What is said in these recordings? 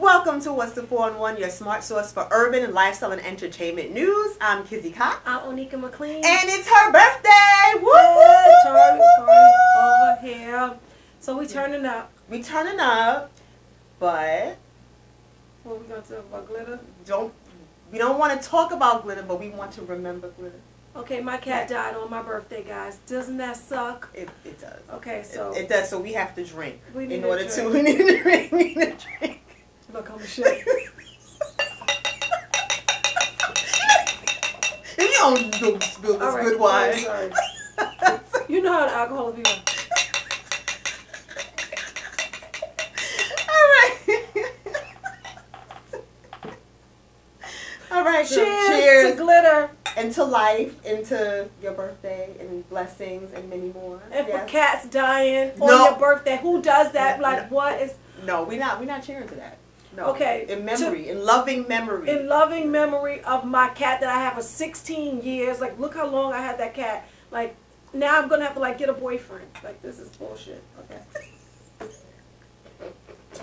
Welcome to What's the 411, your smart source for urban and lifestyle and entertainment news. I'm Kizzy Cox. I'm Onika McLean. And it's her birthday! Woo, Yeah, over here. So we turning up. We turning up, but What we gonna talk about glitter? don't we don't want to talk about glitter, but we want to remember glitter. Okay, my cat died on my birthday, guys. Doesn't that suck? It, it does. Okay, so it, it does. So we have to drink We need in to order to. drink. We need to drink. We need to drink. look, I'm shit. If you don't do spill this All right, good wine. sorry, sorry. You know how the alcohol be. All right. All right. Cheers, cheers. to glitter into life, into your birthday, and blessings, and many more. and for cats dying on No. your birthday. Who does that? Like, no. what is No, we're not. We're not cheering to that. No. Okay, In memory, in loving memory. in loving memory of my cat that I have for 16 years. Like, look how long I had that cat. Like, now I'm gonna have to like get a boyfriend. Like, this is bullshit. Okay.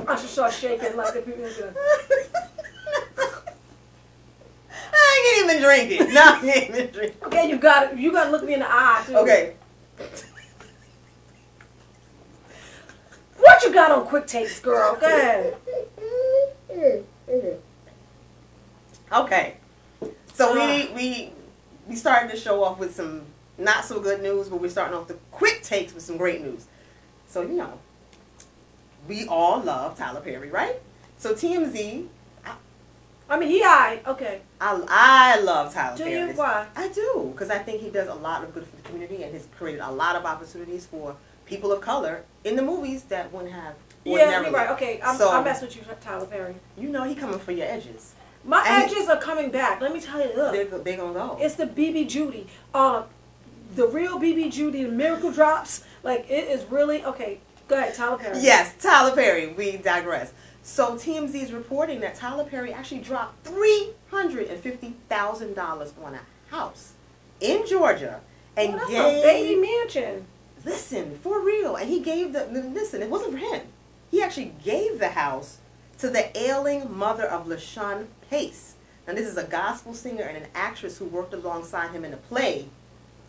I should start shaking like the people. I ain't even drinking. No, I ain't even drinking. Okay, you got it. You got to look me in the eye too. Okay. What you got on quick takes, girl? Go ahead. Okay. So Ah. we we we started the show off with some not so good news, but we're starting off the quick takes with some great news. So you know, we all love Tyler Perry, right? So TMZ, I mean, he I okay. I I love Tyler Do Perry. you? Why? I do because I think he does a lot of good for the community and has created a lot of opportunities for people of color in the movies that wouldn't have. Yeah, you're right. Okay, I'm, So- I mess with you, Tyler Perry. You know he coming for your edges. My And- edges are coming back. Let me tell you. Look. They're, they gonna go. It's the BB Judy. Uh, the real BB Judy, the miracle drops. Like it is really okay. Go ahead, Tyler Perry. Yes, Tyler Perry. We digress. So TMZ is reporting that Tyler Perry actually dropped three hundred and fifty thousand dollars on a house in Georgia, and that's gave a baby mansion. listen for real. And he gave the listen. It wasn't for him. He actually gave the house to the ailing mother of LaShawn Pace. Now this is a gospel singer and an actress who worked alongside him in a play,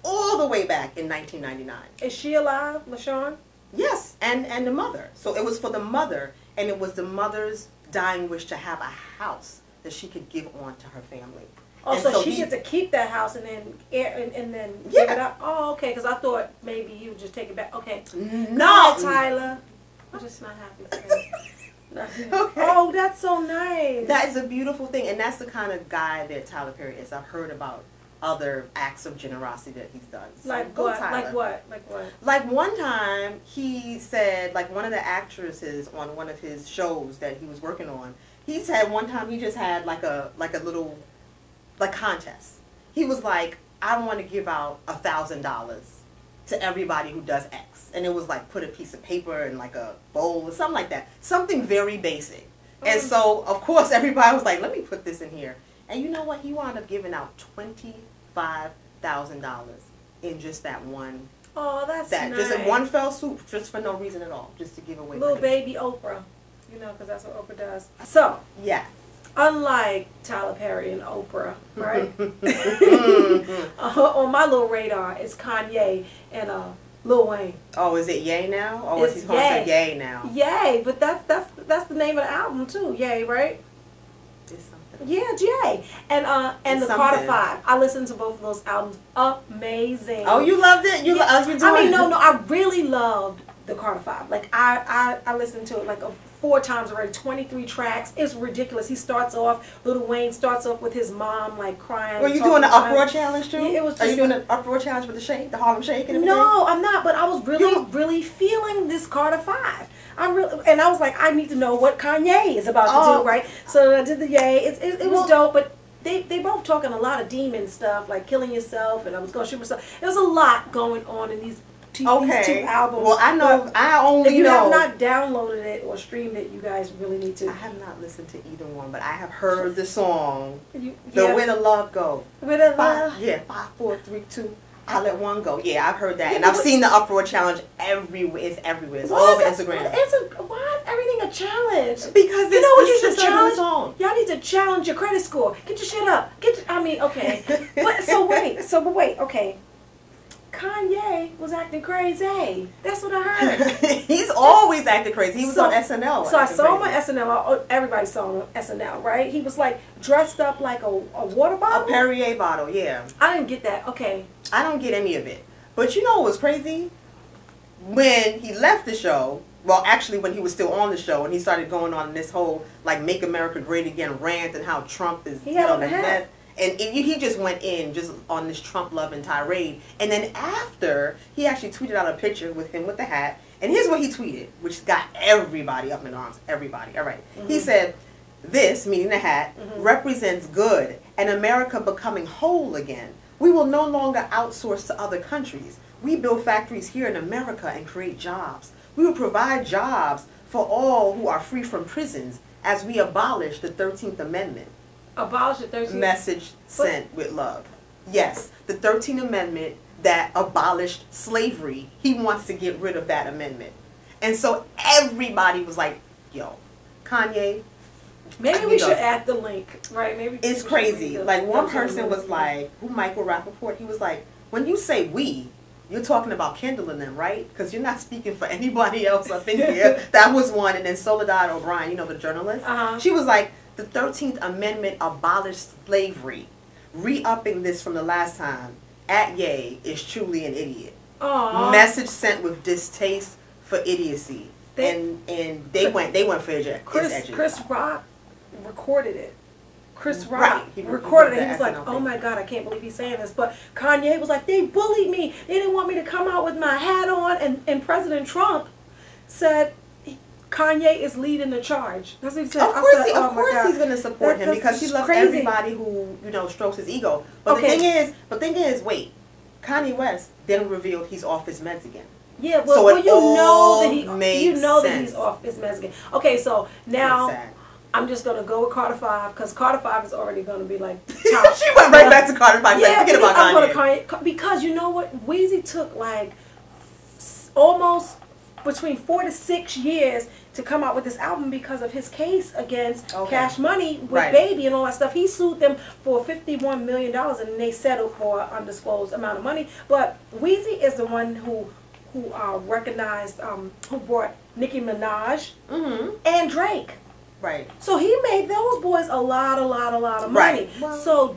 all the way back in 1999. Is she alive, LaShawn? Yes, and and the mother. So it was for the mother, and it was the mother's dying wish to have a house that she could give on to her family. Oh, And so, she he- gets to keep that house and then and, and then Yeah. give it up. Oh, okay. Because I thought maybe you would just take it back. Okay. no, Tyler. I'm just not happy. Okay. Oh, that's so nice. That is a beautiful thing, and that's the kind of guy that Tyler Perry is. I've heard about other acts of generosity that he's done. So like go what? Tyler. Like what? Like what? Like one time, he said, like one of the actresses on one of his shows that he was working on, he said one time he just had like a like a little like contest. He was like, I want to give out a thousand dollars to everybody who does X, and it was like put a piece of paper in like a bowl or something like that, something very basic. And Mm. so, of course, everybody was like, "Let me put this in here." And you know what? He wound up giving out twenty five thousand dollars in just that one Oh, that's that nice. just in one fell swoop, just for no reason at all, just to give away. Little money. baby Oprah. You know, because that's what Oprah does. So, Yeah. unlike Tyler Perry and Oprah, right? Uh, on my little radar is Kanye and uh, Lil Wayne. oh, is it Ye now? Or is he calling Ye. Now? Ye, but that's that's that's the name of the album too. Ye, right? It's. Yeah, Jay. And uh and It's the Carter. Five. I listened to both of those albums. Amazing. Oh, you loved it. You, Yeah. lo- oh, I mean, no, no, I really loved the Carter Five. Like I, I, I listened to it like a, four times already. Twenty three tracks. It's ridiculous. He starts off. Lil Wayne starts off with his mom like crying. Were you doing the uproar challenge too? Yeah, it was Are you doing the uproar challenge with the shake, the Harlem Shake, and everything? No, I'm not. But I was really, You- really feeling this Carter Five. I'm really, and I was like, I need to know what Kanye is about to Oh. do, right? So I did the yay. It, it, it was Well- dope, but they they both talking a lot of demon stuff, like killing yourself, and I was gonna shoot myself. There was a lot going on in these two, Okay. these two albums. Well, I know. But I only if you know. have not downloaded it or streamed it, you guys really need to. I have not listened to either one, but I have heard the song, You, "The yeah. Where the Love Go." With a Five, love. yeah, five, four, three, two, I let one go. Yeah, I've heard that, Yeah, and I've seen the uproar challenge everywhere. It's everywhere. It's all over it- Instagram. It's a, why is everything a challenge? Because You know what you it's should just a challenge? song. Y'all need to challenge your credit score. Get your shit up. Get. Your, I mean, okay. but so wait. So but wait. Okay. Kanye was acting crazy. That's what I heard. He's always acting crazy. He was So- on SNL. So I saw him on. SNL. Oh, Everybody saw him on SNL, right? He was like dressed up like a, a water bottle. a. Perrier bottle. Yeah, I didn't get that. Okay. I don't get any of it. But you know what was crazy? When he left the show, well, actually, when he was still on the show, and he started going on this whole like "Make America Great Again" rant and how Trump is He you had know, on the best- and it, he just went in just on this Trump loving tirade. And then after, he actually tweeted out a picture with him with the hat. And here's what he tweeted, which got everybody up in arms. Everybody. All right. He Mhm. said, "This, meaning the hat, Mhm. represents good and America becoming whole again. We will no longer outsource to other countries. We build factories here in America and create jobs. We will provide jobs for all who are free from prisons as we abolish the 13th Amendment. Abolish the 13th. Message sent with love. Yes, the 13th Amendment that abolished slavery, he wants to get rid of that amendment. And so everybody was like, yo, Kanye, Maybe we know. should add the link, right? Maybe it's crazy. Like one person was like, who Michael Rapaport, he was like, when you say we, you're talking about Kendall and them, right? Because you're not speaking for anybody else up in here. that was one. And then Soledad O'Brien, you know, the journalist, Uh-huh. she was like, the 13th Amendment abolished slavery. Re-upping this from the last time at Ye is truly an idiot. Aw. Message sent with distaste for idiocy. They- and and they went they went for edge. Chris. Chris Rock recorded it. Chris Rock Right. He recorded recorded it. He was like, "Oh my god, I can't believe he's saying this." But Kanye was like, "They bullied me. They didn't want me to come out with my hat on." And and President Trump said, "Kanye is leading the charge." That's what he said. Of course, said, he, "Oh of my course he's going to support That- him because he loves crazy. everybody who you know strokes his ego. But Okay. the thing is, but thing is, wait, Kanye West then revealed he's off his meds again. Yeah, well, So well you know that he, you know that he's off his meds again. Okay, so now I'm just gonna go with Carter Five because Carter Five is already gonna be like she went right back to Carter Five. Yeah, forget because about I'm Kanye. Kanye because you know what, Weezy took like almost between four to six years to come out with this album because of his case against Okay. Cash Money with Right. Baby and all that stuff. He sued them for fifty-one million dollars and they settled for an undisclosed amount of money. But Weezy is the one who who uh, recognized um, who brought Nicki Minaj mm-hmm. and Drake. Right. So he made those boys a lot, a lot, a lot of money. Right. Well- so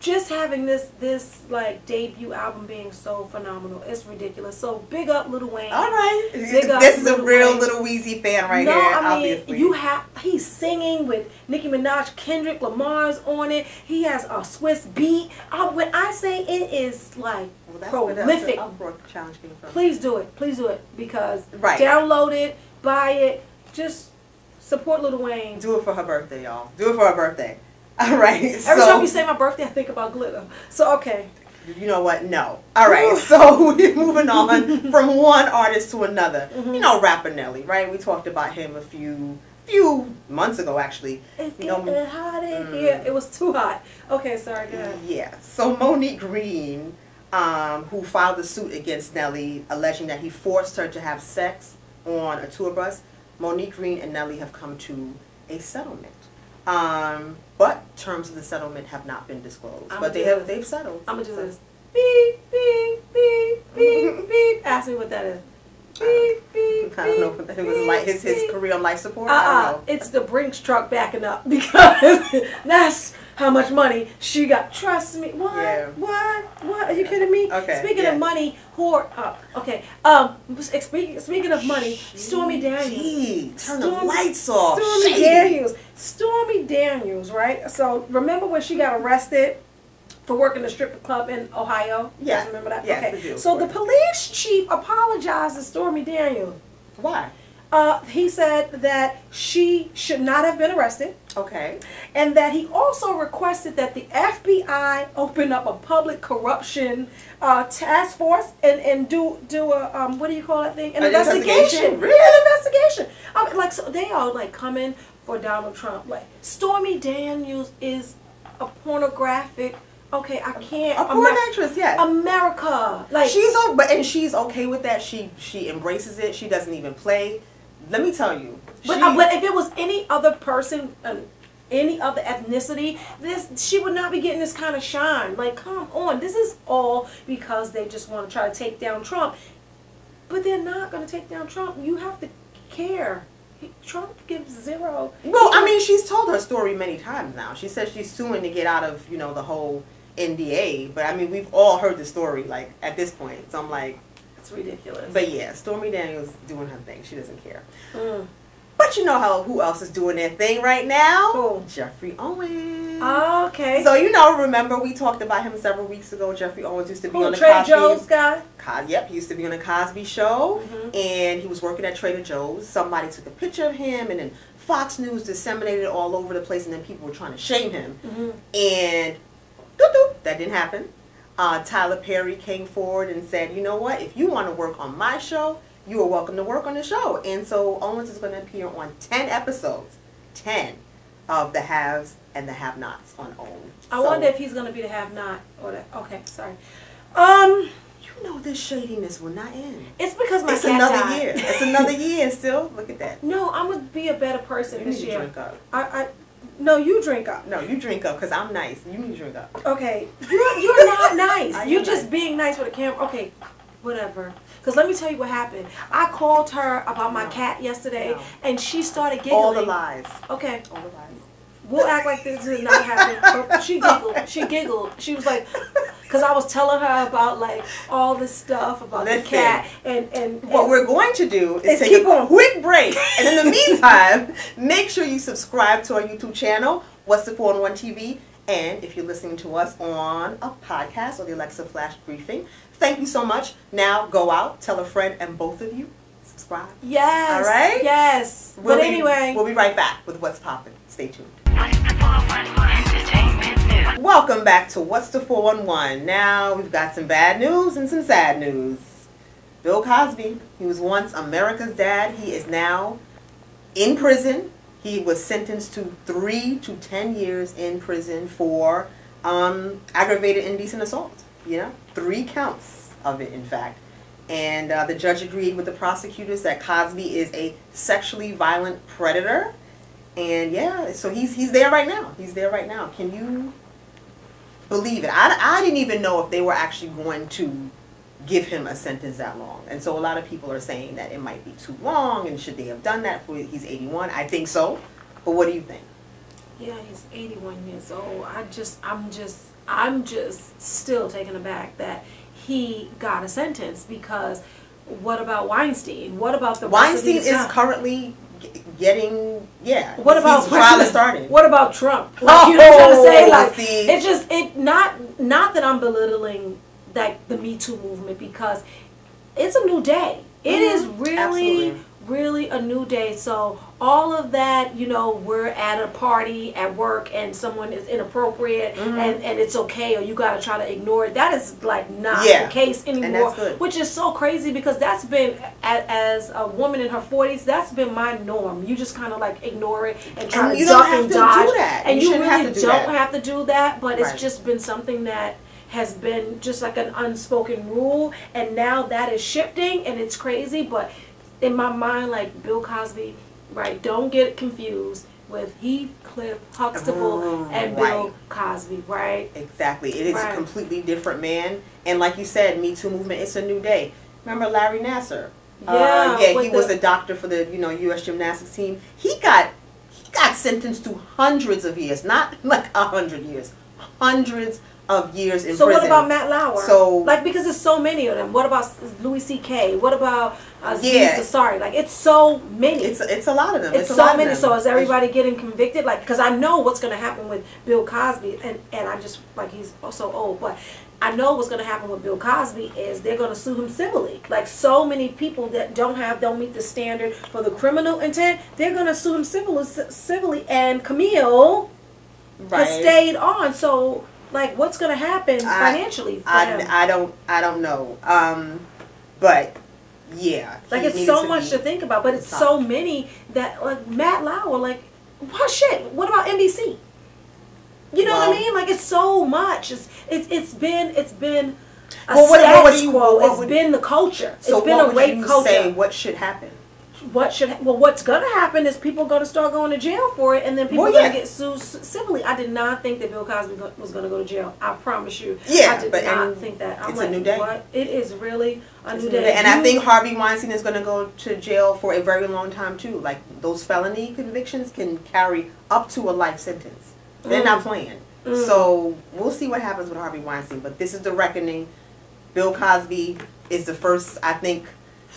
just having this this like debut album being so phenomenal, it's ridiculous. So big up Lil Wayne. All right. Big up This is a real Wayne. little Weezy fan right no, here. I mean obviously. you have he's singing with Nicki Minaj, Kendrick Lamar's on it. He has a Swizz Beatz. Uh, when I say it is like Well, that's where the- prolific, the challenge came from. please do it. Please do it because Right. download it, buy it, just support Lil Wayne. Do it for her birthday, y'all. Do it for her birthday. All right. Every so, time you say my birthday, I think about glitter. So okay. You know what? No. All right. So we're moving on from one artist to another. Mhm. You know, rapper Nelly, right? We talked about him a few few months ago, actually. It's You know, getting hot in mm. here. It was too hot. Okay, sorry, go ahead. Yeah. So Monique Greene, um, who filed a suit against Nelly, alleging that he forced her to have sex on a tour bus. Monique Greene and Nelly have come to a settlement. Um, but terms of the settlement have not been disclosed. I'ma but they have they've settled. I'm gonna do So- this. Beep, beep, beep, beep, beep. Ask me what that is. Beep, beep, I don't know if it was like his his career on life support. Uh uh know. It's the Brinks truck backing up because that's how much money she got. Trust me. What? Yeah. What? What? Are you kidding me? Okay, Speaking yeah. of money, whore. Uh, okay. Um. Speaking speaking of money, Stormy Daniels. Gee, turn the Stormy- lights off. Stormy Shady. Daniels. Stormy Daniels, right? So remember when she got arrested for working the strip club in Ohio? Yes. remember that? Yes, okay. do, so the police chief apologized to Stormy Daniels. Why? Uh, he said that she should not have been arrested Okay. and that he also requested that the FBI open up a public corruption uh, task force and, and do do a um, what do you call that thing? An, An investigation. investigation? Really? Yeah, an investigation. I mean, like so they are like coming for Donald Trump. Like Stormy Daniels is a pornographic Okay, I can't. A porn Amer- actress, yes. America, like she's o- but and she's okay with that. She she embraces it. She doesn't even play. Let me tell you. But, she- uh, but if it was any other person, um, any other ethnicity, this she would not be getting this kind of shine. Like, come on, this is all because they just want to try to take down Trump. But they're not going to take down Trump. You have to care. He- Trump gives zero. Well, I mean, she's told her story many times now. She says she's suing to get out of, you know, the whole NDA. But I mean, we've all heard the story, like, at this point. So I'm like, it's ridiculous. but yeah, Stormy Daniels doing her thing. She doesn't care. Mm. But you know how who else is doing their thing right now? Who? Geoffrey Owens. Okay. So you know, remember we talked about him several weeks ago. Geoffrey Owens used to be Who, on the Trey Cosby. Jones guy. Cos- yep, he used to be on the Cosby Show, Mhm. and he was working at Trader Joe's. Somebody took a picture of him, and then Fox News disseminated it all over the place, and then people were trying to shame him. hmm And that didn't happen. Uh, Tyler Perry came forward and said, "You know what? If you want to work on my show, you are welcome to work on the show." And so Owens is going to appear on ten episodes, ten of the haves and the have-nots on OWN. I So, wonder if he's going to be the have not or the. Okay, sorry. Um, you know this shadiness will not end. it's because my it's another died. year. It's another year, and still look at that. No, I'm gonna be a better person You this need to year. drink up. I, I, no, you drink up. No, you drink up because I'm nice. You need to drink up. Okay, you're you're not nice. You're just nice. being nice with a camera. Okay, whatever. Because let me tell you what happened. I called her about my No. cat yesterday, No. and she started giggling. All the lies. Okay, All the lies. we'll act like this did not happen. She giggled. She giggled. She was like, because I was telling her about like all this stuff about Listen. the cat, and and What we're going to do is Is take keep a on. quick break. And in the meantime, make sure you subscribe to our YouTube channel, What's the 411 TV. And if you're listening to us on a podcast or the Alexa Flash Briefing, thank you so much. Now go out, tell a friend, and both of you subscribe. Yes. All right? Yes. We'll but be- anyway. We'll be right back with What's Poppin'. Stay tuned. Welcome back to What's the 411. Now we've got some bad news and some sad news. Bill Cosby, he was once America's dad. He is now in prison. He was sentenced to three to ten years in prison for um, aggravated indecent assault. You know, three counts of it, in fact. And uh, the judge agreed with the prosecutors that Cosby is a sexually violent predator. And yeah, so he's he's there right now. He's there right now. Can you believe it? I, I didn't even know if they were actually going to give him a sentence that long. And so a lot of people are saying that it might be too long and should they have done that for he's 81? I think so. But what do you think? Yeah, he's 81 years old. I just, I'm just, I'm just still taken aback that he got a sentence because what about Weinstein? What about the Weinstein is currently getting yeah. What about is President- starting? What about Trump? Like, you know what I'm trying to say? Oh, Like, see. it just it not not that I'm belittling like the Me Too movement because it's a new day. It is Mhm. really Absolutely. Really a new day. So all of that, you know, we're at a party at work and someone is inappropriate Mhm. and and it's okay or you got to try to ignore it. That is like not Yeah. the case anymore, which is so crazy because that's been as a woman in her 40s, that's been my norm. You just kind of like ignore it and try And to you don't duck and to do dodge. that. And You you, really have do don't that. have to do that, but it's just been something that has been just like an unspoken rule and now that is shifting and it's crazy, but in my mind like Bill Cosby, right, don't get confused with Heathcliff Huxtable and Bill Right. Cosby, right? Exactly. It is a completely different man. And like you said, Me Too movement, it's a new day. Remember Larry Nassar? Yeah, uh, yeah, he was the- a doctor for the you know U.S. gymnastics team. He got he got sentenced to hundreds of years, not like a hundred years, hundreds of years in so prison. So what about Matt Lauer? So- like because there's so many of them. What about Louis C.K.? What about uh, Yeah. Sorry, like it's so many. It's it's a lot of them. it's, a so many. So is everybody getting convicted? Like, because I know what's going to happen with Bill Cosby, and and I just like he's so old, but I know what's going to happen with Bill Cosby is they're going to sue him civilly. Like so many people that don't have don't meet the standard for the criminal intent, they're going to sue him civilly. Civilly, and Camille right. has stayed on. So like, what's going to happen I- financially for him? I, I don't I don't know. Um, but yeah, Like it's so to much to think about, but it's so many that like Matt Lauer, like, what shit? What about NBC? You know what I mean? Like it's so much. It's it's it's been it's been a Well, what- what status you- quo. what It's would- been the culture. So it's been a rape culture. say? What should happen? What should well what's gonna happen is people are gonna start going to jail for it and then people Well, are gonna get sued civilly i did not think that bill cosby was gonna go to jail i promise you Yeah, i did but- not think that i'm it's a like new day. what it is really a new new day day. And I think Harvey Weinstein is going to go to jail for a very long time too. Like those felony convictions can carry up to a life sentence. They're not playing. Mm. So we'll see what happens with Harvey Weinstein. But this is the reckoning. Bill Cosby is the first, I think,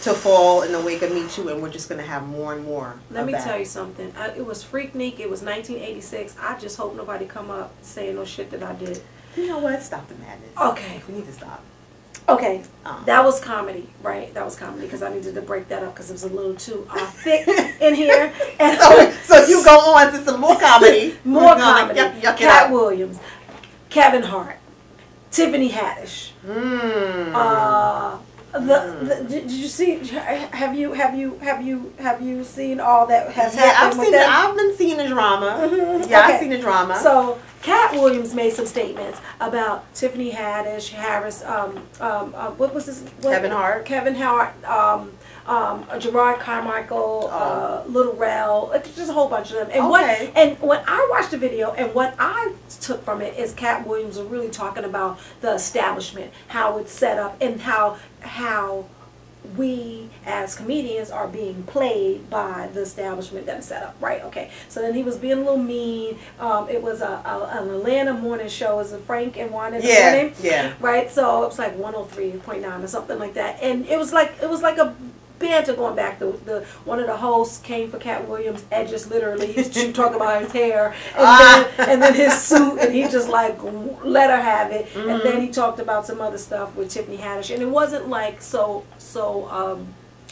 to fall in the wake of Me Too, and we're just going to have more and more. let me that. tell you something I, it was freaknik it was 1986 i just hope nobody come up saying no shit that i did You know what? Stop the madness. okay We need to stop. okay Um, that was comedy right that was comedy because i needed to break that up because it was a little too uh, thick in here and so, so you go on to some more comedy. More comedy. Yuck, yuck Katt. Williams, Kevin Hart, Tiffany Haddish. Mm. Uh, the, the did you see? Have you have you have you have you seen all that has yeah, I've happened with seen. The. I've been seeing the drama. Mhm, Yeah, okay. I've seen the drama. So Katt Williams made some statements about Tiffany Haddish, Harris, um, um, uh, what was his? What, Kevin Hart. Kevin Hart, um, um, uh, Jerrod Carmichael, uh, Lil Rel, just a whole bunch of them. And Oh. Okay. what? And when I watched the video, and what I took from it is Katt Williams was really talking about the establishment, how it's set up, and how how we as comedians are being played by the establishment that is set up, right? Okay. So then he was being a little mean. Um, it was a, a an Atlanta morning show. Is it Frank and Juan in the yeah, morning? yeah. Right. So it was like 103.9 or something like that, and it was like it was like a banter going back. The, the one of the hosts came for Katt Williams' edges literally. He was talking about his hair and Ah. then and then his suit, and he just like let her have it. And Mm-hmm. then he talked about some other stuff with Tiffany Haddish, and it wasn't like so so um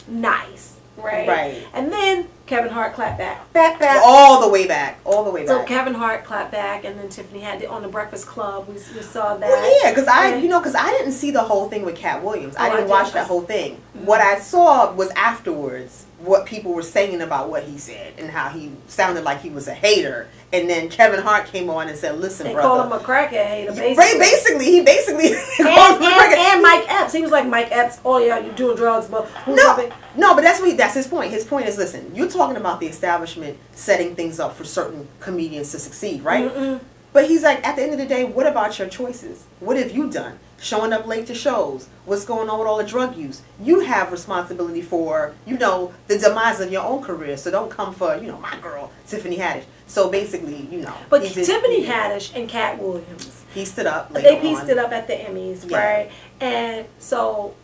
nice, right? Right. And then Kevin Hart clapped back, back, back. All the way back. All the way So back. So Kevin Hart clapped back, and then Tiffany had it on the Breakfast Club. We, we saw that. Well, yeah, because I, you know, because I didn't see the whole thing with Katt Williams. I Oh, I didn't did. watch that whole thing. Mm-hmm. What I saw was afterwards what people were saying about what he said and how he sounded like he was a hater. And then Kevin Hart came on and said, "Listen, They brother." call him a crackhead hater, basically. basically, he basically and, and, and Mike Epps. He was like Mike Epps. Oh yeah, you're doing drugs, but No, no, but that's what he, that's his point. His point is, listen, you're talking about the establishment setting things up for certain comedians to succeed, right? Mm-mm. But he's like, at the end of the day, what about your choices? What have you done? Showing up late to shows. What's going on with all the drug use? You have responsibility for, you know, the demise of your own career. So don't come for, you know, my girl, Tiffany Haddish. So basically, you know. But did- Tiffany Haddish and Katt Williams, He stood up later they pieced on. it up at the Emmys, Yeah. right? And so,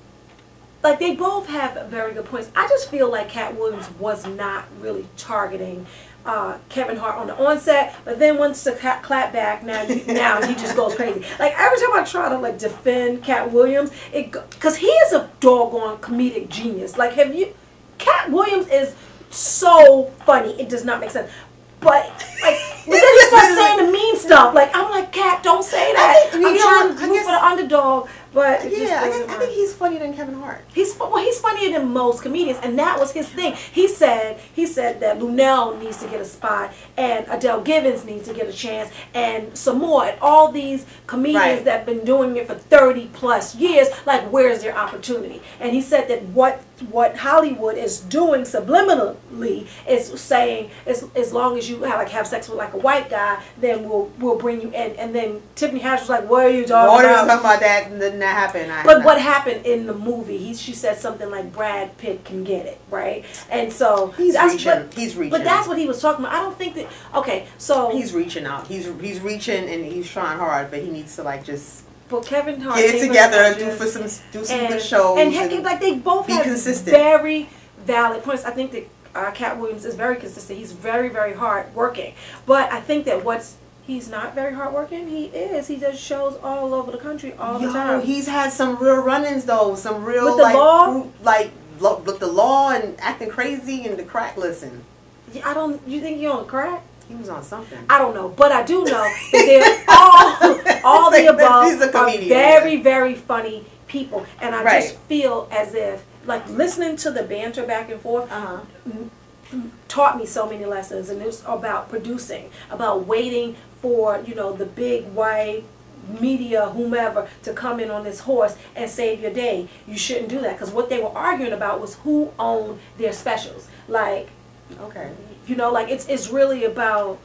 like, they both have very good points. I just feel like Katt Williams was not really targeting. Uh, Kevin Hart on the onset, but then once the cat clap back, now now he just goes crazy. Like every time I try to like defend Katt Williams, it because he is a doggone comedic genius. Like, have you? Katt Williams is so funny. It does not make sense. But like, then he starts saying the mean stuff. Like I'm like, Katt, don't say that. think, I'm know, trying to I root for the underdog, but Yeah, I, doesn't I think he's funnier than Kevin Hart. He's well. He's funnier than most comedians, and that was his thing. He said he said that Luenell needs to get a spot, and Adele Givens needs to get a chance, and some more. And all these comedians Right. that have been doing it for thirty plus years, like where's their opportunity? And he said that what what Hollywood is doing subliminally is saying as as long as you have like have sex with like a white guy, then we'll we'll bring you in. And then Tiffany Haddish was like, "What are you talking was about?" talking about that and then that happened. I But know. what happened in the movie? He she said something like Brad Pitt can get it right, and so He's reaching. But, he's reaching. but that's what he was talking about. I don't think that. Okay, so he's reaching out. He's he's reaching and he's trying hard, but he needs to like just but Kevin Hart get it together, do for some do some and, good shows. and heck, like they both be have consistent. very valid points. I think that uh, Katt Williams is very consistent. He's very very hard working, but I think that what's He's not very hardworking. He is. He does shows all over the country all Yo, the time. he's had some real run-ins though. Some real With the like law? group- like with the law and acting crazy and the crack. Listen, I don't. You think he on crack? he was on something. I don't know, but I do know that they're all all the He's a above are very very funny people, and I Right. just feel as if like listening to the banter back and forth Uh huh. taught me so many lessons, and it's about producing, about waiting for you know the big white media whomever to come in on this horse and save your day you shouldn't do that because what they were arguing about was who owned their specials like Okay. you know like it's it's really about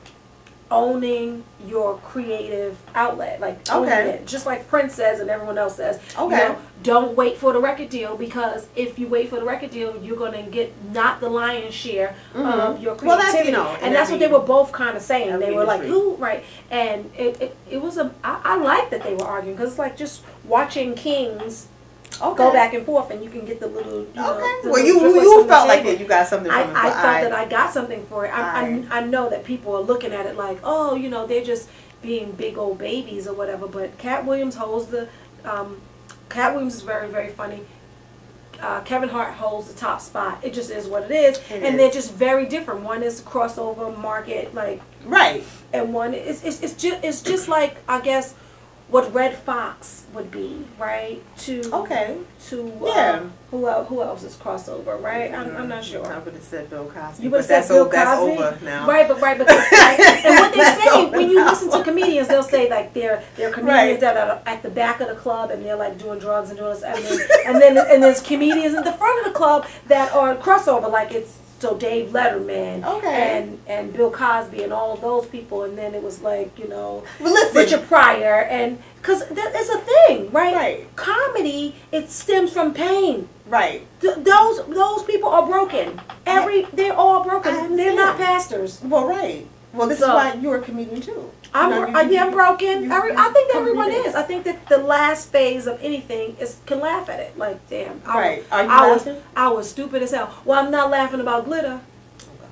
owning your creative outlet like Okay. it just like prince says and everyone else says you Okay. know, don't wait for the record deal because if you wait for the record deal you're going to get not the lion's share of Mhm. your Well, that's, you know, in and that's what they were both kind of saying they were like who right and it, it, it was a I, I like that they were arguing because it's like just watching kings Okay. go back and forth and you can get the little you know, Okay. Well, you you felt like that you got something I. I felt that I got something for it. I, I- I, I know that people are looking at it like, oh, you know, they're just being big old babies or whatever. But Katt Williams holds the, um, Katt Williams is very, very funny. Uh, Kevin Hart holds the top spot. It just is what it is. It and is. they're just very different. One is crossover market, like, right. and one is, it's, it's, just, it's just like, I guess, what Redd Foxx would be, right? To, Okay. to, Yeah. um, who, el- who else is crossover, right? I'm, I'm not sure. I would have said Bill Cosby. You would have said that's Bill o- that's Cosby, over now. right? But right, but right, and what they say when you listen to comedians, they'll say like they're they're comedians Right. that are at the back of the club and they're like doing drugs and doing this, and then and then and there's comedians in the front of the club that are crossover, like it's so Dave Letterman, Okay. and and Bill Cosby and all of those people, and then it was like you know Well, listen. Richard Pryor, and because that is a thing, right? Right. Comedy it stems from pain. Right. Th- those those people are broken. Every they're all broken. I They're not pastors. Well, right. Well, this So- is why you're a comedian too. I'm You know, uh, yeah, I'm broken. you- Every, I think everyone is. I think that the last phase of anything is can laugh at it. Like, damn, I, Right. Are you I was laughing? I was stupid as hell. Well, I'm not laughing about glitter, Oh God.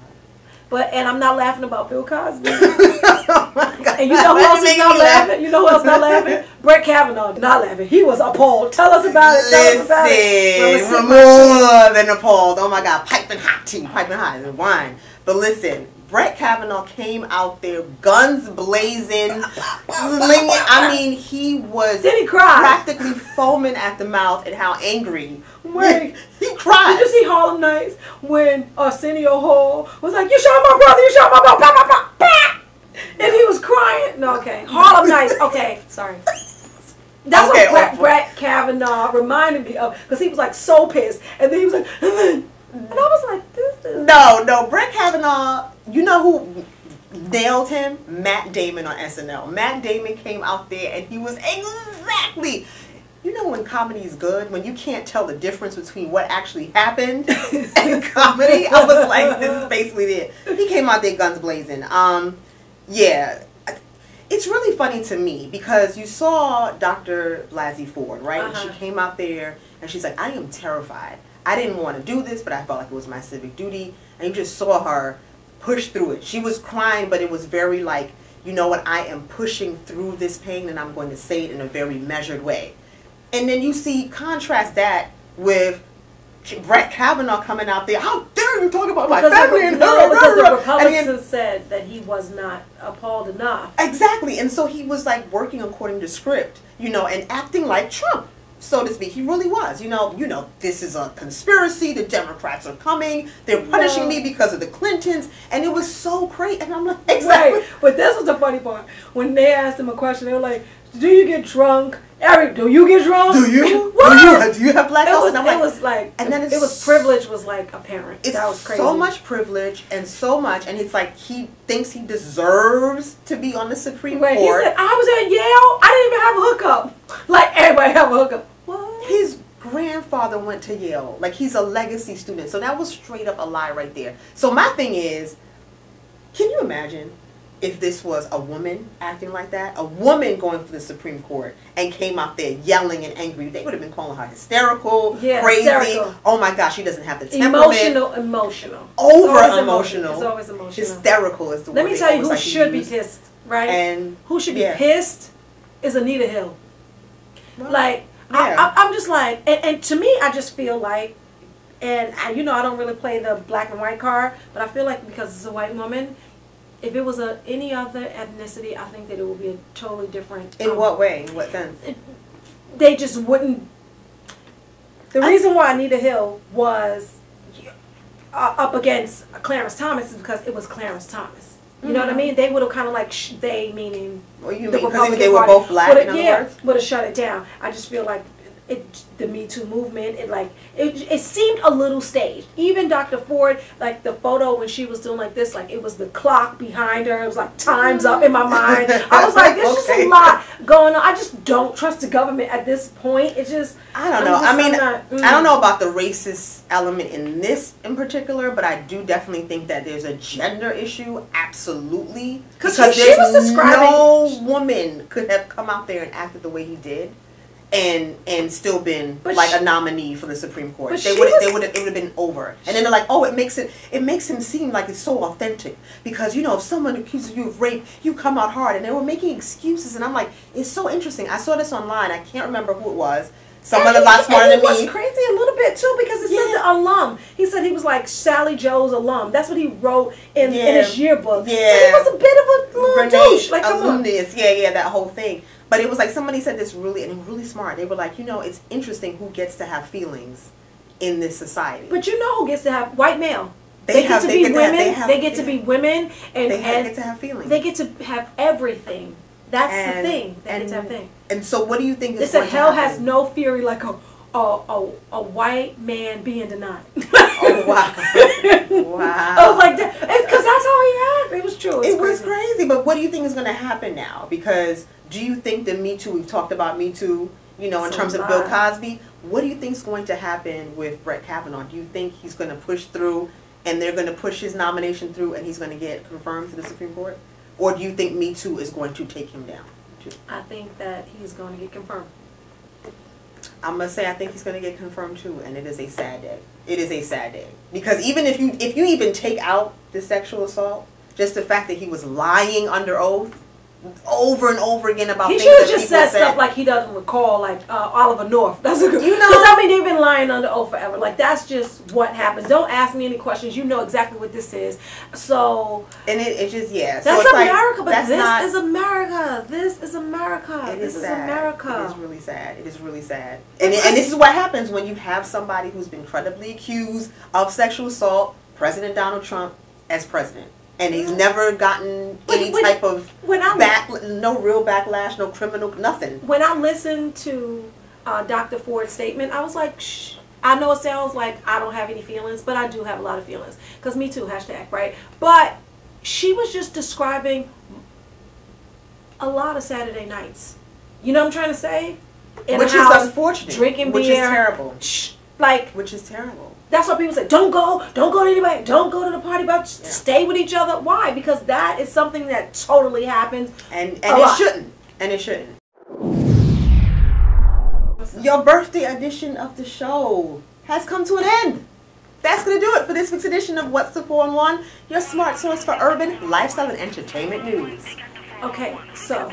but and I'm not laughing about Bill Cosby. oh my God. And you know who else is not me laugh? laughing? You know who else not laughing? Brett Kavanaugh not laughing. He was appalled. Tell us about it. Tell us about it. Listen, we're more than appalled. Oh my God, piping hot tea, piping hot wine. But listen, Brett Kavanaugh came out there, guns blazing, slinging. I mean, he was Then he cried. practically foaming at the mouth at how angry. Wait. he cried. Did you see Harlem Nights when Arsenio Hall was like, "You shot my brother! You shot my brother!" Bah, bah, bah, bah! And he was crying. No, okay. Harlem Nights. Okay, sorry. That's Okay, what Brett, awful. Brett Kavanaugh reminded me of because he was like so pissed, and then he was like, and I was like, this is No, no, Brett Kavanaugh. You know who nailed him? Matt Damon on SNL. Matt Damon came out there and he was exactly. You know when comedy is good when you can't tell the difference between what actually happened and comedy. I was like, this is basically it. He came out there guns blazing. Um, yeah. It's really funny to me because you saw Dr. Blasey Ford, right? And Uh-huh. she came out there and she's like, I am terrified. I didn't want to do this, but I felt like it was my civic duty. And you just saw her push through it. She was crying, but it was very like, you know what, I am pushing through this pain and I'm going to say it in a very measured way. And then you see, contrast that with Brett Kavanaugh coming out there. How dare you talk about my because, family and no, because the and Republicans then- said that he was not appalled enough. Exactly. And so he was like working according to script, you know, and acting like Trump, so to speak. He really was. You know, you know, this is a conspiracy. The Democrats are coming. They're punishing No. me because of the Clintons. And it was so great. And I'm like, exactly. Right. But this was the funny part. When they asked him a question, they were like, "Do you get drunk? Eric, do you get drunk? Do you? Oh, what? Do you, do you have black It was, And I'm it like, was like, and then it was privilege was like apparent. it's that was crazy. so much privilege and so much. And it's like he thinks he deserves to be on the Supreme Right. He said, I was at Yale. I didn't even have a hookup. Like everybody have a hookup. What? his grandfather went to Yale. Like he's a legacy student. So that was straight up a lie right there. So my thing is, can you imagine if this was a woman acting like that? A woman going for the Supreme Court and came out there yelling and angry. They would have been calling her hysterical, Yeah, crazy. hysterical. Oh my gosh, she doesn't have the temperament. Emotional, emotional. Over It's emotional. It's always emotional. Hysterical is the Let word Let me tell you who like should be pissed, right? And who should be yeah. pissed is Anita Hill. Well, Like, I, yeah. I, I'm just like, and, and to me, I just feel like, and I, you know, I don't really play the black and white card, but I feel like because it's a white woman, if it was a any other ethnicity, I think that it would be a totally different. in um, what way? In what sense? They just wouldn't. The I- reason why Anita Hill was uh, up against Clarence Thomas is because it was Clarence Thomas. You know what I Mhm. mean? They would have kind of like sh- they meaning Well, you the mean Republican they were Party both black, yeah, would have shut it down. I just feel like it, the Me Too movement, it like it, it seemed a little staged. Even Dr. Ford, like the photo when she was doing like this, like it was the clock behind her. It was like times up in my mind. I was like, there's just a lot going on. I just don't trust the government at this point. It's just I don't know. I mean, not- mm. I don't know about the racist element in this in particular, but I do definitely think that there's a gender issue. Absolutely, because she- she was describing- no woman could have come out there and acted the way he did. And and still been But like she- a nominee for the Supreme Court. But They would they would it would have been over. And then they're like, oh, it makes it it makes him seem like it's so authentic because you know if someone accuses you of rape, you come out hard. And they were making excuses, and I'm like, it's so interesting. I saw this online. I can't remember who it was. Someone a lot smarter than me. was crazy a little bit too because it said Yeah. the alum. He said he was like Sally Joe's alum. That's what he wrote in, in his yearbook. So he was a bit of a little Renee douche. Like, come on. alumnus, yeah, yeah, that whole thing. But it was like somebody said this really and really smart. They were like, you know, it's interesting who gets to have feelings in this society. But you know who gets to have white male? They They, have- get to they be get to have- women. they They, have- get to be women, and they have, and get to have feelings. they get to have everything. That's And- the thing. They get to thing. and so, what do you think They is said going to hell has no fury like a a, a, a white man being denied. Oh wow, wow! I was like, because that's all he had. It was true. it was crazy. crazy. But what do you think is going to happen now? Because do you think the Me Too? We've talked about Me Too. You know, in a terms of Bill. Cosby, what do you think is going to happen with Brett Kavanaugh? Do you think he's going to push through, and they're going to push his nomination through, and he's going to get confirmed to the Supreme Court, or do you think Me Too is going to take him down? too? I think that he's going to get confirmed. I'm gonna say I think he's gonna get confirmed too, and it is a sad day. It is a sad day because even if you if you even take out the sexual assault, just the fact that he was lying under oath over and over again about He should have just people said stuff like he doesn't recall, like uh, Oliver North. That's a good. You know- because I mean they've been lying under oath forever. Like that's just what happens. Don't ask me any questions. You know exactly what this is. So and it, it's just yeah. so that's it's like, America. but that's this not, is America. This is America. It this is is. America. It is really sad. It is really sad. And, and this is what happens when you have somebody who's been credibly accused of sexual assault, President Donald Trump, as president. And he's never gotten any when- type of when I back, no real backlash, no criminal, nothing. when I listened to uh, Dr. Ford's statement, I was like, Shh. I know it sounds like I don't have any feelings, but I do have a lot of feelings. Because me too, hashtag, right? But she was just describing a lot of Saturday nights. You know what I'm trying to say? In which is house, unfortunate. drinking which beer. is terrible. Shh. Like, Which is terrible. that's why people say, don't go, don't go to anybody, don't go to the party, but Yeah. stay with each other. Why? Because that is something that totally happens. And and it lot. shouldn't. And it shouldn't. Your birthday edition of the show has come to an end. That's gonna do it for this week's edition of What's the 411, your smart source for urban, lifestyle, and entertainment news. Okay, so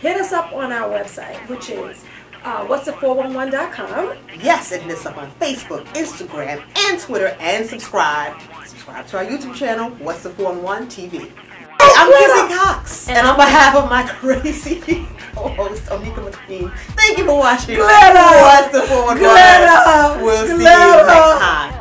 hit us up on our website, which is uh, what's the 411.com. Yes, and hit us up on Facebook, Instagram, and Twitter, and subscribe. Subscribe to our YouTube channel, What's the 411 TV. Hey, I'm. Kizzy Cox, and, And on behalf of my crazy co-host, Onika McLean, thank you for watching Glitter. What's the 411. Glitter. We'll see you next